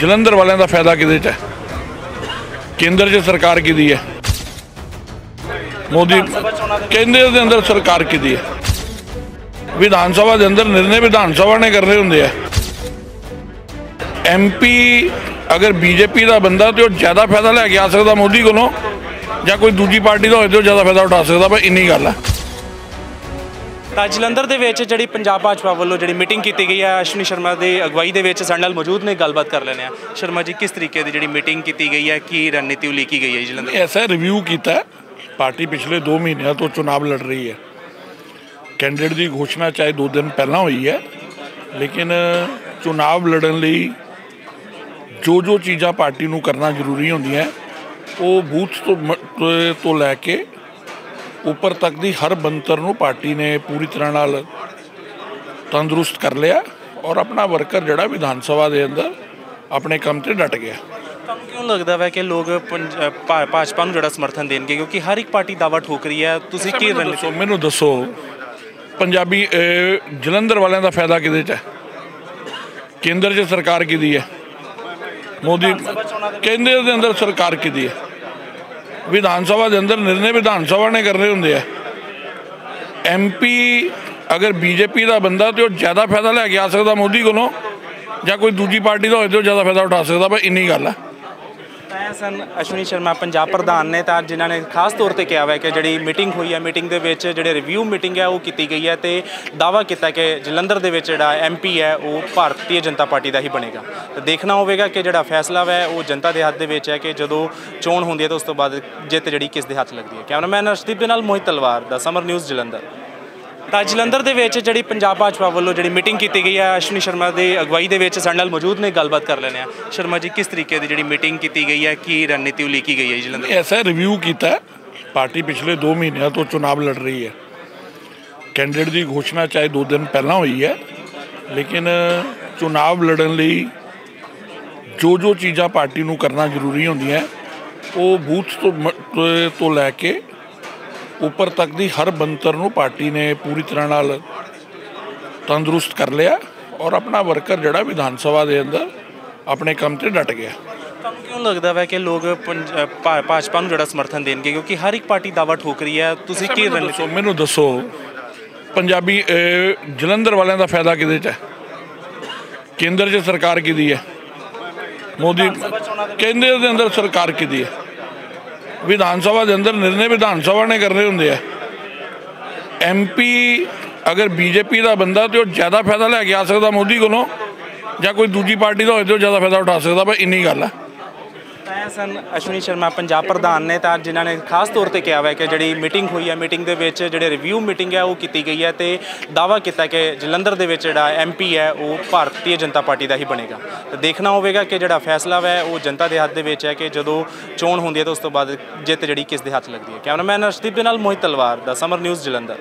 ਜਲੰਧਰ ਵਾਲਿਆਂ ਦਾ ਫਾਇਦਾ ਕਿਹਦੇ 'ਚ ਹੈ? ਕੇਂਦਰ 'ਚ ਸਰਕਾਰ ਕਿਹਦੀ ਹੈ? ਮੋਦੀ ਕੇਂਦਰ ਦੇ ਅੰਦਰ ਸਰਕਾਰ ਕਿਹਦੀ ਹੈ? ਵਿਧਾਨ ਸਭਾ ਦੇ ਅੰਦਰ ਨਿਰਣੇ ਵਿਧਾਨ ਸਭਾ ਨੇ ਕਰਨੇ ਹੁੰਦੇ ਆ। ਐਮਪੀ ਅਗਰ ਬੀਜੇਪੀ ਦਾ ਬੰਦਾ ਤੇ ਉਹ ਜ਼ਿਆਦਾ ਫਾਇਦਾ ਲੈ ਕੇ ਆ ਸਕਦਾ ਮੋਦੀ ਕੋਲੋਂ, ਜਾਂ ਕੋਈ ਦੂਜੀ ਪਾਰਟੀ ਦਾ ਹੋਏ ਤੇ ਉਹ ਜ਼ਿਆਦਾ ਫਾਇਦਾ ਉਠਾ ਸਕਦਾ, ਪਰ ਇੰਨੀ ਗੱਲ ਹੈ। ਤਾਂ ਜਲੰਧਰ ਦੇ ਵਿੱਚ ਜਿਹੜੀ ਪੰਜਾਬ ਭਾਜਪਾ ਵੱਲੋਂ ਜਿਹੜੀ ਮੀਟਿੰਗ ਕੀਤੀ ਗਈ ਹੈ, ਅਸ਼ਵਨੀ ਸ਼ਰਮਾ ਦੀ ਅਗਵਾਈ ਦੇ ਵਿੱਚ ਸਾਡੇ ਨਾਲ ਮੌਜੂਦ ਨੇ, ਗੱਲਬਾਤ ਕਰ ਲੈਣੇ ਆ ਸ਼ਰਮਾ ਜੀ, ਕਿਸ ਤਰੀਕੇ ਦੀ ਜਿਹੜੀ ਮੀਟਿੰਗ ਕੀਤੀ ਗਈ ਹੈ, ਕੀ ਰਣਨੀਤੀ ਉਲੀਕੀ ਗਈ ਹੈ ਜੀ ਜਲੰਧਰ ਐਸਾ ਰਿਵਿਊ ਕੀਤਾ ਪਾਰਟੀ ਪਿਛਲੇ 2 ਮਹੀਨਿਆਂ ਤੋਂ ਚੁਣਾਵ ਲੜ ਰਹੀ ਹੈ। ਕੈਂਡੀਡੇਟ ਦੀ ਘੋਸ਼ਣਾ ਚਾਹੇ 2 ਦਿਨ ਪਹਿਲਾਂ ਹੋਈ ਹੈ, ਲੇਕਿਨ ਚੁਣਾਵ ਲੜਨ ਲਈ ਜੋ ਜੋ ਚੀਜ਼ਾਂ ਪਾਰਟੀ ਨੂੰ ਕਰਨਾ ਜ਼ਰੂਰੀ ਹੁੰਦੀਆਂ, ਉਹ ਬੂਥ ਤੋਂ- ਤੋਂ ਲੈ ਕੇ ਉੱਪਰ ਤੱਕ ਦੀ ਹਰ ਬੰਤਰ ਨੂੰ ਪਾਰਟੀ ਨੇ ਪੂਰੀ ਤਰ੍ਹਾਂ ਨਾਲ ਤੰਦਰੁਸਤ ਕਰ ਲਿਆ ਔਰ ਆਪਣਾ ਵਰਕਰ ਜਿਹੜਾ ਵਿਧਾਨ ਸਭਾ ਦੇ ਅੰਦਰ ਆਪਣੇ ਕੰਮ ਤੇ ਡਟ ਗਿਆ। ਤੁਹਾਨੂੰ ਕਿਉਂ ਲੱਗਦਾ ਹੈ ਕਿ ਲੋਕ ਭਾਜਪਾ ਨੂੰ ਜਿਹੜਾ ਸਮਰਥਨ ਦੇਣਗੇ? ਕਿਉਂਕਿ ਹਰ ਇੱਕ ਪਾਰਟੀ ਦਾਵਾ ਠੋਕ ਰਹੀ ਹੈ। ਤੁਸੀਂ ਕੀ ਰਣਨੀਤੀ ਦੱਸੋ ਮੈਨੂੰ ਦੱਸੋ। ਪੰਜਾਬੀ ਜਲੰਧਰ ਵਾਲਿਆਂ ਦਾ ਫਾਇਦਾ ਕਿਹਦੇ 'ਚ ਹੈ? ਕੇਂਦਰ 'ਚ ਸਰਕਾਰ ਕਿਹਦੀ ਹੈ? ਮੋਦੀ ਕੇਂਦਰ ਦੇ ਅੰਦਰ ਸਰਕਾਰ ਕਿਹਦੀ ਹੈ? ਵਿਧਾਨ ਸਭਾ ਦੇ ਅੰਦਰ ਨਿਰਣੇ ਵਿਧਾਨ ਸਭਾ ਨੇ ਕਰਨੇ ਹੁੰਦੇ ਆ। ਐਮਪੀ ਅਗਰ ਬੀਜੇਪੀ ਦਾ ਬੰਦਾ ਤੇ ਉਹ ਜ਼ਿਆਦਾ ਫਾਇਦਾ ਲੈ ਕੇ ਆ ਸਕਦਾ ਮੋਦੀ ਕੋਲੋਂ, ਜਾਂ ਕੋਈ ਦੂਜੀ ਪਾਰਟੀ ਦਾ ਹੋਵੇ ਤੇ ਉਹ ਜ਼ਿਆਦਾ ਫਾਇਦਾ ਉਠਾ ਸਕਦਾ ਪਰ ਇੰਨੀ ਗੱਲ ਹੈ ਤਾਂ ਸਨ, ਅਸ਼ਵਨੀ ਸ਼ਰਮਾ ਪੰਜਾਬ ਪ੍ਰਧਾਨ ਨੇ, ਤਾਂ ਜਿਨ੍ਹਾਂ ਨੇ ਖਾਸ ਤੌਰ ਤੇ ਕਿਹਾ ਹੈ ਕਿ ਜਿਹੜੀ ਮੀਟਿੰਗ ਹੋਈ ਹੈ ਮੀਟਿੰਗ ਦੇ ਵਿੱਚ ਜਿਹੜੇ ਰਿਵਿਊ ਮੀਟਿੰਗ ਹੈ ਉਹ ਕੀਤੀ ਗਈ ਹੈ ਤੇ ਦਾਵਾ ਕੀਤਾ ਕਿ ਜਲੰਧਰ ਦੇ ਵਿੱਚ ਜਿਹੜਾ ਐਮਪੀ ਹੈ, ਉਹ ਭਾਰਤੀ ਜਨਤਾ ਪਾਰਟੀ ਦਾ ਹੀ ਬਣੇਗਾ। ਤੇ ਦੇਖਣਾ ਹੋਵੇਗਾ ਕਿ ਜਿਹੜਾ ਫੈਸਲਾ ਹੈ ਉਹ ਜਨਤਾ ਦੇ ਹੱਥ ਦੇ ਵਿੱਚ ਹੈ ਕਿ ਜਦੋਂ ਚੋਣ ਹੁੰਦੀ ਹੈ, ਤਾਂ ਉਸ ਤੋਂ ਬਾਅਦ ਜਿੱਤ ਜਿਹੜੀ ਕਿਸ ਦੇ ਹੱਥ ਲੱਗਦੀ ਹੈ। ਕੈਮਰਾਮੈਨ ਅਰਸ਼ਦੀਪ ਦੇ ਨਾਲ ਮੋਹਿਤ ਤਲਵਾਰ, ਦਾ ਸਮਰ ਨਿਊਜ਼ ਜਲੰਧਰ। ਤਾਂ ਜਲੰਧਰ ਦੇ ਵਿੱਚ ਜਿਹੜੀ ਪੰਜਾਬ ਭਾਜਪਾ ਵੱਲੋਂ ਜਿਹੜੀ ਮੀਟਿੰਗ ਕੀਤੀ ਗਈ ਹੈ, ਅਸ਼ਵਨੀ ਸ਼ਰਮਾ ਦੀ ਅਗਵਾਈ ਦੇ ਵਿੱਚ ਸਾਡੇ ਨਾਲ ਮੌਜੂਦ ਨੇ, ਗੱਲਬਾਤ ਕਰ ਲੈਣੇ ਆ ਸ਼ਰਮਾ ਜੀ, ਕਿਸ ਤਰੀਕੇ ਦੀ ਜਿਹੜੀ ਮੀਟਿੰਗ ਕੀਤੀ ਗਈ ਹੈ, ਕੀ ਰਣਨੀਤੀ ਉਲੀਕੀ ਗਈ ਹੈ ਜੀ ਜਲੰਧਰ ਐਸਾ ਰਿਵਿਊ ਕੀਤਾ ਪਾਰਟੀ ਪਿਛਲੇ 2 ਮਹੀਨਿਆਂ ਤੋਂ ਚੁਣਾਵ ਲੜ ਰਹੀ ਹੈ। ਕੈਂਡੀਡੇਟ ਦੀ ਘੋਸ਼ਣਾ ਚਾਹੇ 2 ਦਿਨ ਪਹਿਲਾਂ ਹੋਈ ਹੈ, ਲੇਕਿਨ ਚੁਣਾਵ ਲੜਨ ਲਈ ਜੋ ਜੋ ਚੀਜ਼ਾਂ ਪਾਰਟੀ ਨੂੰ ਕਰਨਾ ਜ਼ਰੂਰੀ ਹੁੰਦੀਆਂ, ਉਹ ਬੂਥ ਤੋਂ- ਤੋਂ ਲੈ ਕੇ ਉੱਪਰ ਤੱਕ ਦੀ ਹਰ ਬੰਤਰ ਨੂੰ ਪਾਰਟੀ ਨੇ ਪੂਰੀ ਤਰ੍ਹਾਂ ਨਾਲ ਤੰਦਰੁਸਤ ਕਰ ਲਿਆ ਔਰ ਆਪਣਾ ਵਰਕਰ ਜਿਹੜਾ ਵਿਧਾਨ ਸਭਾ ਦੇ ਅੰਦਰ ਆਪਣੇ ਕੰਮ ਤੇ ਡਟ ਗਿਆ। ਤੁਹਾਨੂੰ ਕਿਉਂ ਲੱਗਦਾ ਹੈ ਕਿ ਲੋਕ ਭਾਜਪਾ ਨੂੰ ਜਿਹੜਾ ਸਮਰਥਨ ਦੇਣਗੇ ਕਿਉਂਕਿ ਹਰ ਇੱਕ ਪਾਰਟੀ ਦਾਵਾ ਠੋਕ ਰਹੀ ਹੈ। ਤੁਸੀਂ ਕੀ ਦੱਸੋ ਮੈਨੂੰ ਦੱਸੋ ਪੰਜਾਬੀ ਜਲੰਧਰ ਵਾਲਿਆਂ ਦਾ ਫਾਇਦਾ ਕਿਹਦੇ 'ਚ ਹੈ? ਕੇਂਦਰ 'ਚ ਸਰਕਾਰ ਕਿਹਦੀ ਹੈ? ਮੋਦੀ ਕੇਂਦਰ ਦੇ ਅੰਦਰ ਸਰਕਾਰ ਕਿਹਦੀ ਹੈ? ਵਿਧਾਨ ਸਭਾ ਦੇ ਅੰਦਰ ਨਿਰਣੇ ਵਿਧਾਨ ਸਭਾ ਨੇ ਕਰਨੇ ਹੁੰਦੇ ਆ। ਐਮਪੀ ਅਗਰ ਬੀਜੇਪੀ ਦਾ ਬੰਦਾ ਤੇ ਉਹ ਜ਼ਿਆਦਾ ਫਾਇਦਾ ਲੈ ਕੇ ਆ ਸਕਦਾ ਮੋਦੀ ਕੋਲੋਂ, ਜਾਂ ਕੋਈ ਦੂਜੀ ਪਾਰਟੀ ਦਾ ਹੋਵੇ ਤੇ ਉਹ ਜ਼ਿਆਦਾ ਫਾਇਦਾ ਉਠਾ ਸਕਦਾ ਬਸ ਇੰਨੀ ਗੱਲ ਹੈ, ਸਨ ਅਸ਼ਵਨੀ ਸ਼ਰਮਾ ਪੰਜਾਬ ਪ੍ਰਧਾਨ ਨੇ, ਤਾਂ ਜਿਨ੍ਹਾਂ ਨੇ ਖਾਸ ਤੌਰ ਤੇ ਕਿਹਾ ਹੈ ਕਿ ਜਿਹੜੀ ਮੀਟਿੰਗ ਹੋਈ ਹੈ ਮੀਟਿੰਗ ਦੇ ਵਿੱਚ ਜਿਹੜੇ ਰਿਵਿਊ ਮੀਟਿੰਗ ਹੈ, ਉਹ ਕੀਤੀ ਗਈ ਹੈ ਤੇ ਦਾਵਾ ਕੀਤਾ ਕਿ ਜਲੰਧਰ ਦੇ ਵਿੱਚ ਜਿਹੜਾ ਐਮਪੀ ਹੈ, ਉਹ ਭਾਰਤੀ ਜਨਤਾ ਪਾਰਟੀ ਦਾ ਹੀ ਬਣੇਗਾ। ਤੇ ਦੇਖਣਾ ਹੋਵੇਗਾ ਕਿ ਜਿਹੜਾ ਫੈਸਲਾ ਹੈ ਉਹ ਜਨਤਾ ਦੇ ਹੱਥ ਦੇ ਵਿੱਚ ਹੈ ਕਿ ਜਦੋਂ ਚੋਣ ਹੁੰਦੀ ਹੈ, ਤਾਂ ਉਸ ਤੋਂ ਬਾਅਦ ਜਿੱਤ ਜਿਹੜੀ ਕਿਸ ਦੇ ਹੱਥ ਲੱਗਦੀ ਹੈ। ਕੈਮਰਾਮੈਨ ਅਰਸ਼ਦੀਪ ਦੇ ਨਾਲ ਮੋਹਿਤ ਤਲਵਾਰ ਦਾ ਸਮਰ ਨਿਊਜ਼ ਜਲੰਧਰ।